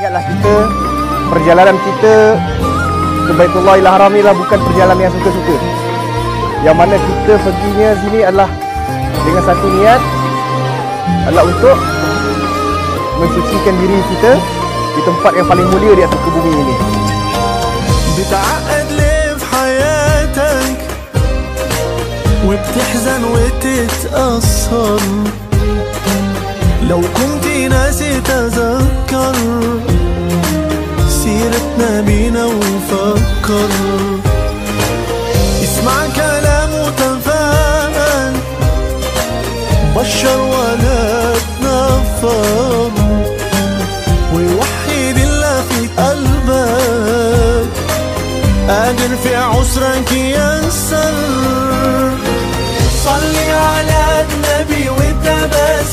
Ingatlah kita perjalanan kita ke Baitullahil Haram ni lah bukan perjalanan yang suka-suka. Yang mana kita perginya sini adalah dengan satu niat adalah untuk mensucikan diri kita di tempat yang paling mulia di atas bumi ini. بتعقد ليه في حياتك وبتحزن وتتأثر لو كنت ناسي تذكر سيرتنا بينا وفكر. اسمع كلام وتفاءل بشر ولا تنفر. ووحد الله في قلبك قادر في عسرك ينسر صلي على النبي وتبسم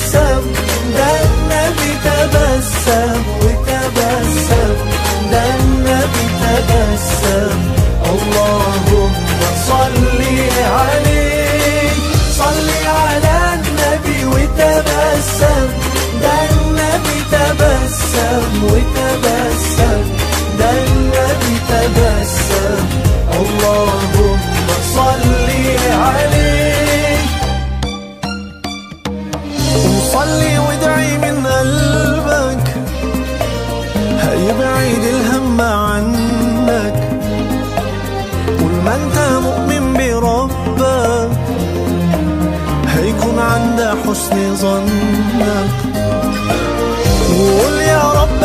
تبسم اللهم صلي عليه. صلي على النبي وتبسم. ده النبي تبسم وتبسم. ده النبي تبسم. اللهم صلي عليه. وصلي عند حسن ظنك. وقول يا رب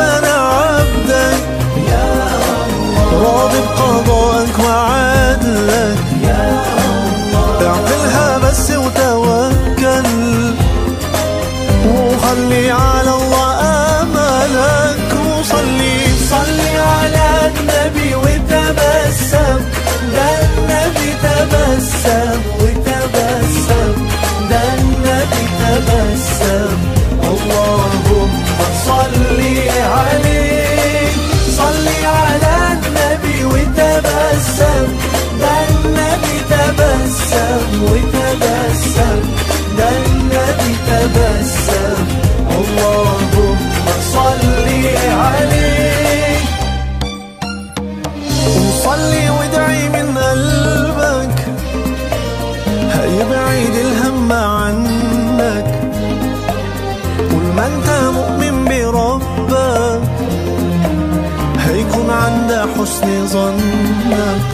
عند حسن ظنك.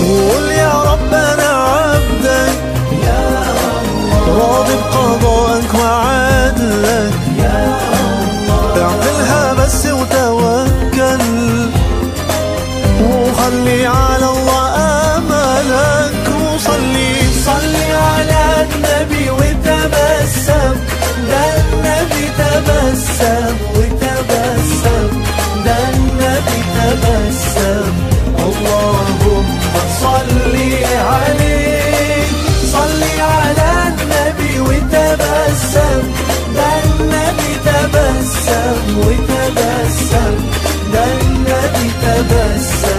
وقول يا رب أنا عبدك. راضي بقضائك وعدلك وتبسم ده النبي تبسم